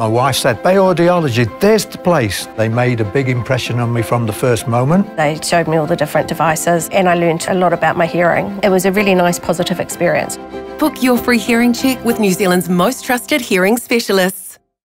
My wife said, Bay Audiology, there's the place. They made a big impression on me from the first moment. They showed me all the different devices and I learned a lot about my hearing. It was a really nice positive experience. Book your free hearing check with New Zealand's most trusted hearing specialists.